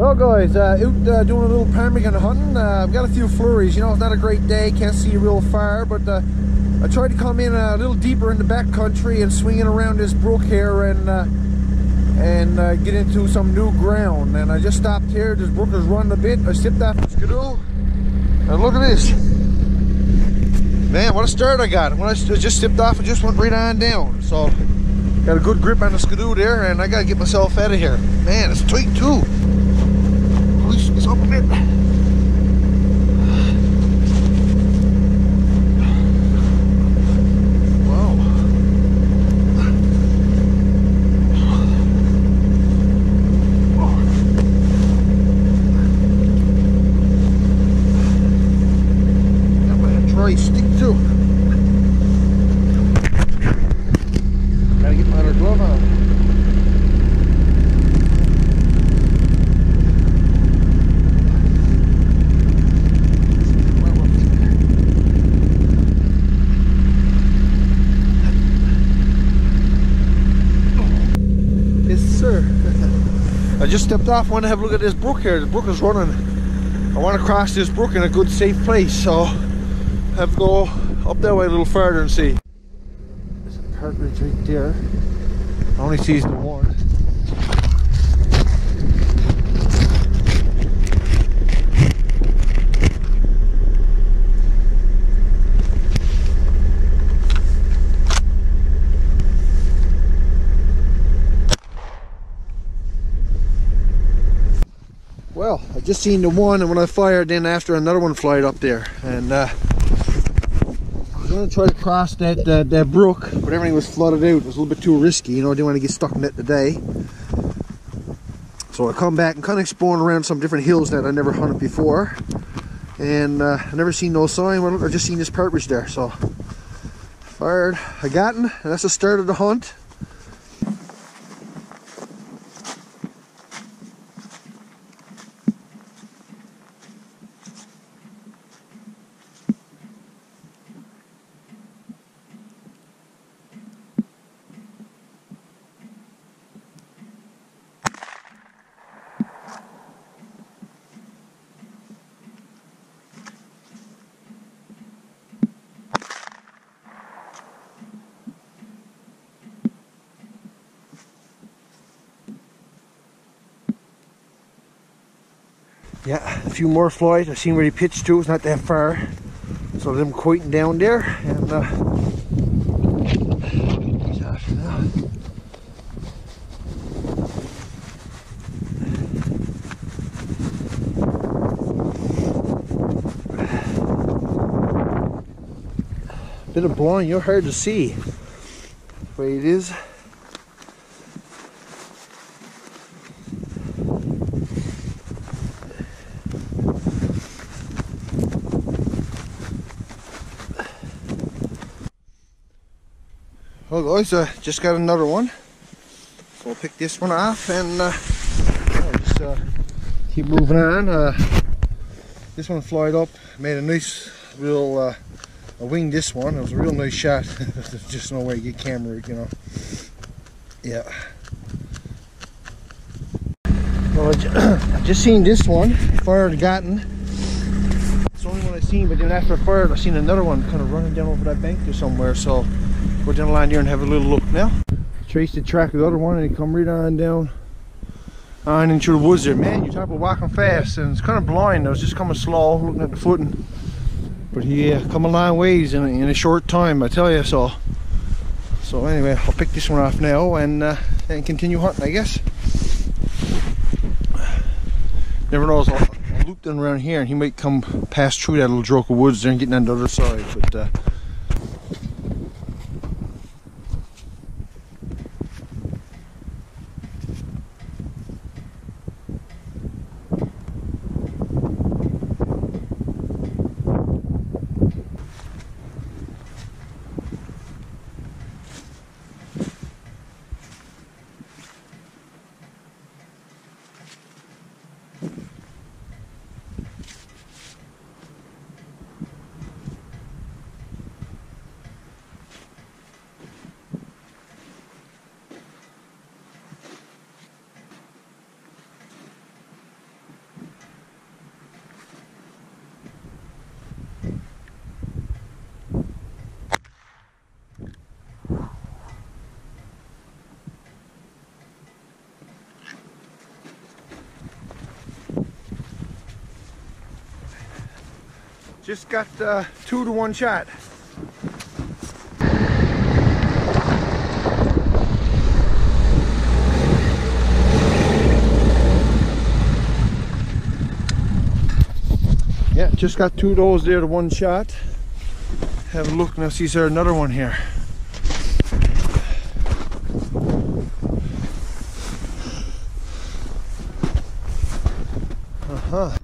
Well guys, uh, out uh, doing a little ptarmigan hunting. Uh, I've got a few flurries, you know, it's not a great day, can't see real far, but uh, I tried to come in a little deeper in the back country and swinging around this brook here and uh, and uh, get into some new ground. And I just stopped here, this brook is running a bit, I stepped off the skidoo, and look at this. Man, what a start I got. When I just stepped off, it just went right on down. So, got a good grip on the skidoo there, and I gotta get myself out of here. Man, it's tight too. It's up a bit. Wow. Got my dry stick too. Gotta get my other glove on. Yes, sir. I just stepped off. Want to have a look at this brook here. The brook is running. I want to cross this brook in a good, safe place. So, have to go up that way a little further and see. There's a partridge right there. I only sees the one. Well, I just seen the one, and when I fired, then after another one flied up there, and uh, I was gonna try to cross that uh, that brook, but everything was flooded out. It was a little bit too risky, you know. I didn't want to get stuck in it today. So I come back and kind of exploring around some different hills that I never hunted before, and uh, I never seen no sign. I just seen this partridge there, so fired. I got him, and that's the start of the hunt. Yeah, a few more flies. I seen where he pitched to. It's not that far. So them quieting down there. And uh. Bit of blowing, you're hard to see. The way it is. Well guys, uh, just got another one. So I'll pick this one off and uh, just uh, keep moving on. Uh, this one flied up, made a nice real, uh, I winged this one. It was a real nice shot. There's just no way to get camera, you know. Yeah. Well, I, I just seen this one, fired gotten. It's the only one I seen, but then after I fired, I seen another one kind of running down over that bank there somewhere. So go down the line here and have a little look now. Trace the track of the other one and come right on down on into the woods there. Man, you talk about walking fast and it's kind of blind. I was just coming slow looking at the footing. But he uh, come a long ways in, in a short time, I tell you so. So anyway, I'll pick this one off now and, uh, and continue hunting, I guess. Never knows, I'll, I'll loop them around here and he might come past through that little droke of woods there and get on the other side. But uh, Just got uh, two to one shot. Yeah, just got two of those there to one shot. Have a look now, see is there another one here. Uh-huh.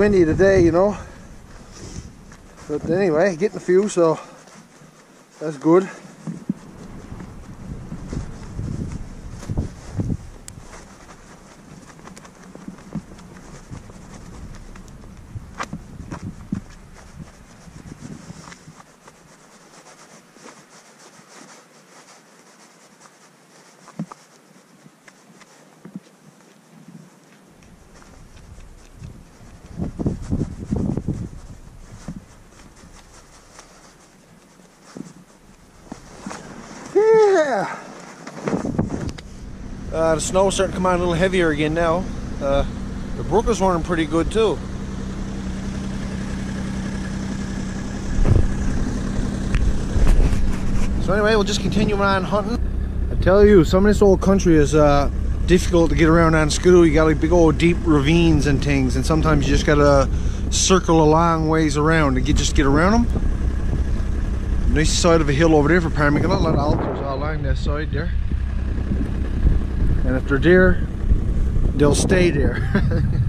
Windy today, you know. But anyway, getting a few, so that's good. Uh, the snow's starting to come on a little heavier again now. Uh, the brook is running pretty good too. So anyway, we'll just continue on hunting. I tell you, some of this old country is uh, difficult to get around on Skidoo. You got like big old deep ravines and things, and sometimes you just gotta circle a long ways around to get just get around them. Nice side of a hill over there for ptarmigan. A lot of altars all along that side there. And if they're there, they'll stay there.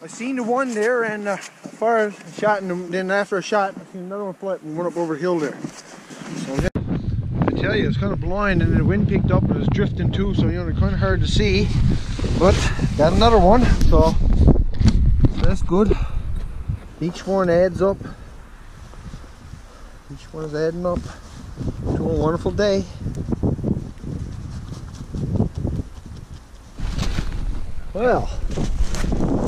I seen the one there and uh, far as I shot and then after I shot I seen another one flat and went up over a hill there. So yeah, I tell you it's kind of blind and the wind picked up and it was drifting too so you know it's kind of hard to see but got another one so, so that's good. Each one adds up. Each one is adding up to a wonderful day. Well,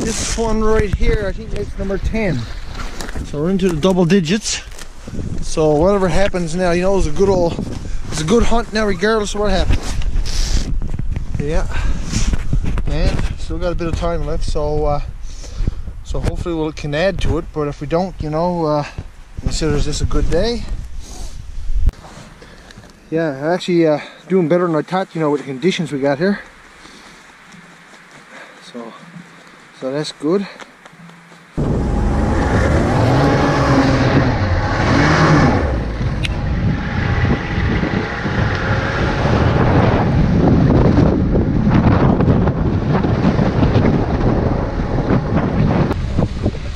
this one right here, I think that's number 10. So we're into the double digits. So whatever happens now, you know, it's a good old, it's a good hunt now regardless of what happens. Yeah. And still got a bit of time left, so uh, so hopefully we'll can add to it. But if we don't, you know, uh, considers this a good day. Yeah, actually uh, doing better than I thought, you know, with the conditions we got here. So, so that's good. I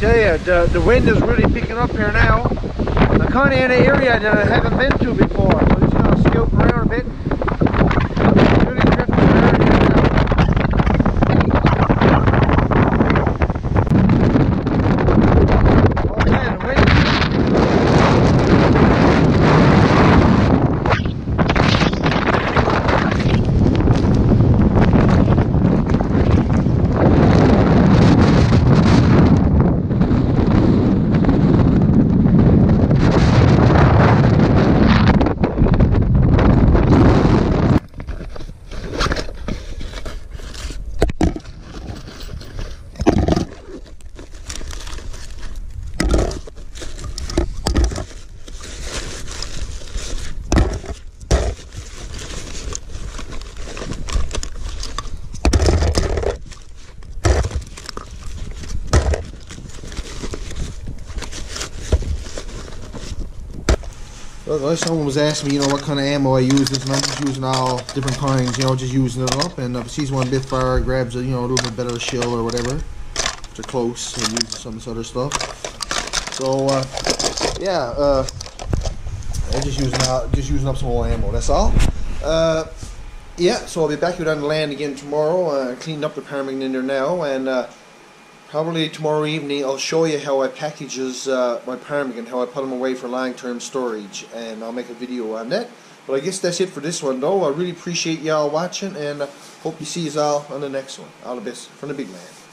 tell you, the, the wind is really picking up here now. I'm kind of in an area that I haven't been to before, so just gonna scope around a bit. Really drifting around here now. Oh man, the wind. Look, like someone was asking me, you know, what kind of ammo I use, and I'm just using all different kinds, you know, just using it up. And if I sees one a bit far, grabs a, you know, a little bit better shell or whatever. to close and use some of this other stuff. So uh, yeah, uh, I'm just using out, just using up some more ammo. That's all. Uh, yeah, so I'll be back here on the land again tomorrow. Uh, cleaned up the ptarmigan in there now, and uh, probably tomorrow evening I'll show you how I packages uh, my ptarmigan, how I put them away for long-term storage, and I'll make a video on that. But I guess that's it for this one, though. I really appreciate y'all watching, and uh, hope you see you all on the next one. All the best from the Big Land.